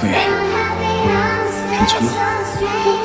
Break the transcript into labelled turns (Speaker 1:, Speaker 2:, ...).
Speaker 1: 도희, 괜찮아?